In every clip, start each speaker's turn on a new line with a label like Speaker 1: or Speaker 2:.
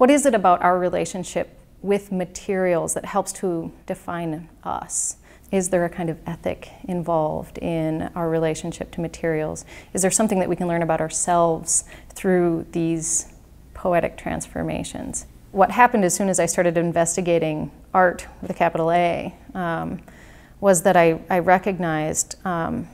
Speaker 1: What is it about our relationship with materials that helps to define us? Is there a kind of ethic involved in our relationship to materials? Is there something that we can learn about ourselves through these poetic transformations? What happened as soon as I started investigating art with a capital A um, was that I, I recognized um,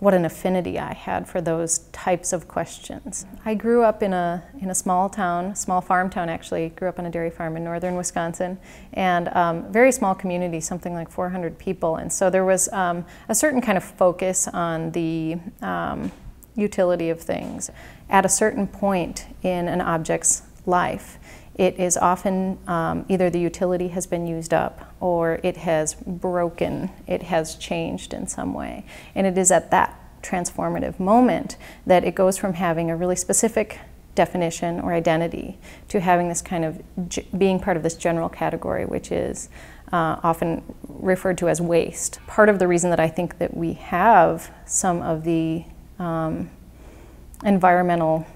Speaker 1: what an affinity I had for those types of questions. I grew up in a, in a small town, small farm town actually, grew up on a dairy farm in northern Wisconsin, and um, very small community, something like 400 people. And so there was um, a certain kind of focus on the um, utility of things. At a certain point in an object's life, it is often um, either the utility has been used up or it has broken, it has changed in some way. And it is at that transformative moment that it goes from having a really specific definition or identity to having this kind of being part of this general category, which is uh, often referred to as waste. Part of the reason that I think that we have some of the um, environmental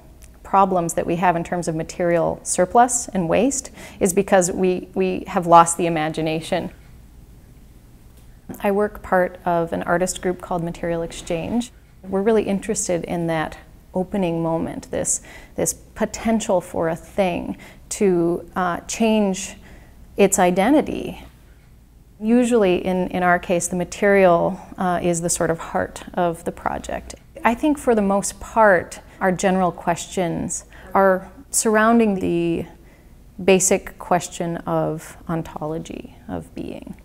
Speaker 1: problems that we have in terms of material surplus and waste is because we, we have lost the imagination. I work part of an artist group called Material Exchange. We're really interested in that opening moment, this, this potential for a thing to uh, change its identity. Usually, in, in our case, the material uh, is the sort of heart of the project. I think for the most part, our general questions are surrounding the basic question of ontology, of being.